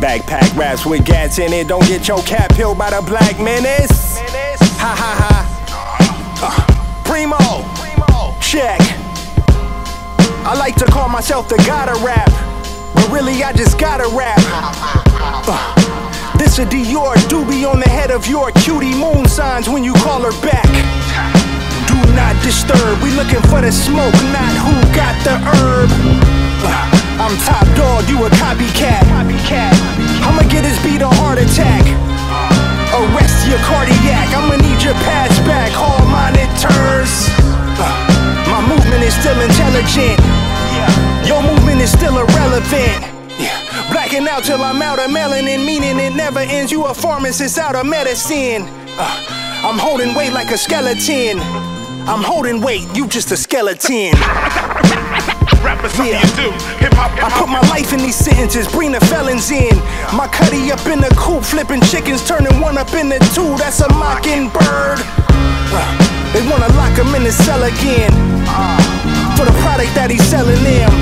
Backpack raps with gats in it. Don't get your cap peeled by the black menace. Ha ha ha. Uh, Primo. Check. I like to call myself the god of rap, but really I just gotta rap. Uh, this a Dior doobie on the head of your cutie moon signs when you call her back. Do not disturb. We looking for the smoke, not who got the herb. Uh, I'm top dog, you a copycat. I'ma get this beat a heart attack. Arrest your cardiac. I'ma need your pads back. Hall monitors. My movement is still intelligent. Your movement is still irrelevant. Blacking out till I'm out of melanin, meaning it never ends. You a pharmacist out of medicine. I'm holding weight like a skeleton. I'm holding weight, you just a skeleton. Rappers, something Yeah. you do. Hip hop, hip I put my life in these sentences, bring the felons in. My cutty up in the coop, flipping chickens, turning one up into two. That's a mockingbird. They wanna lock him in the cell again. For the product that he's selling them.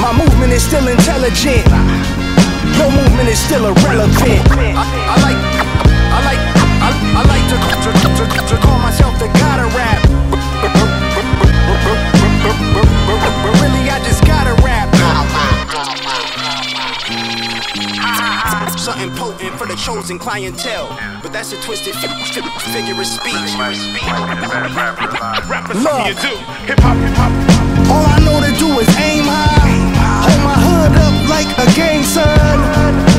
My movement is still intelligent. Your movement is still irrelevant. I, I like, I like, I, I like to, to, to, to call myself the Something potent for the chosen clientele. But that's a twisted fi- fi- figure of speech. Look. something you do. Hip hop, hip hop. All I know to do is aim high. Hold my hood up like a gang sign.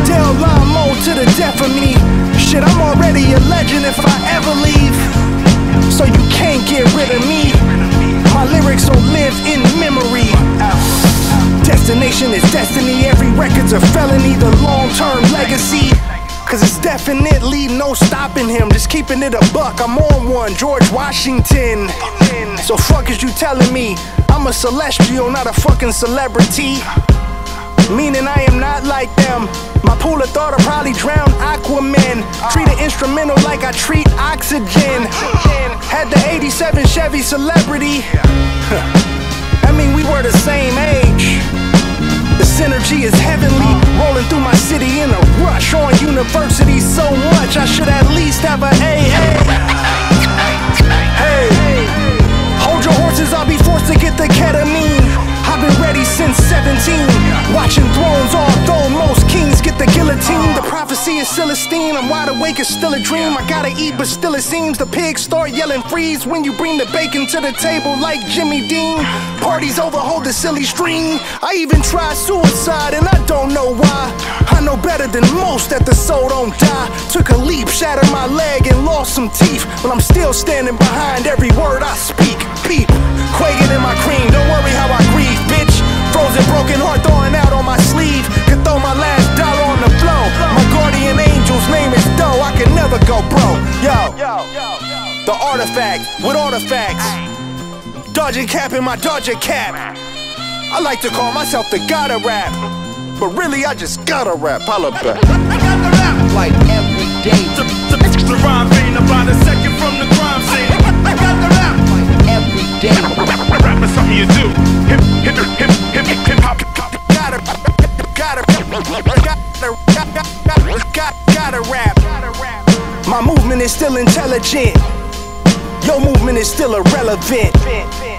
Del Lamo to the death of me. Shit, I'm already a legend if I ever leave. So you can't get rid of me. My lyrics will live in memory. Destination is destiny. Every record's a felony. No stopping him. Just keeping it a buck. I'm on one. George Washington. So fuck is you telling me? I'm a celestial, not a fucking celebrity. Meaning I am not like them. My pool of thought will probably drown Aquaman. Treat an instrumental like I treat oxygen. Had the 87 Chevy celebrity. I mean, we were the same age. The synergy is heavenly. Rolling through my city in a On university so much, I should at least have a AA. Hey, hold your horses, I'll be forced to get the ketamine. I've been ready since 17. Watching thrones, although most kings get the guillotine. The prophecy is Celestine. I'm wide awake, it's still a dream. I gotta eat, but still it seems the pigs start yelling freeze when you bring the bacon to the table like Jimmy Dean. Parties over, hold the silly string. I even tried suicide and I don't know why. I know better than most that the soul don't die. Took a leap, shattered my leg, and lost some teeth. But I'm still standing behind every word I speak. Peep, the artifact with artifacts. Dodging cap in my Dodger cap. I like to call myself the god of rap. But really, I just gotta rap. Holla back. like every day, The, the, the rhyme vein about a second from the crime scene. I got the rap like every day. Rappers, something you do. Hip, hip, hip, hip, hip, hip hop, hip hop. gotta, gotta, gotta, gotta, gotta, gotta rap. My movement is still intelligent. Your movement is still irrelevant.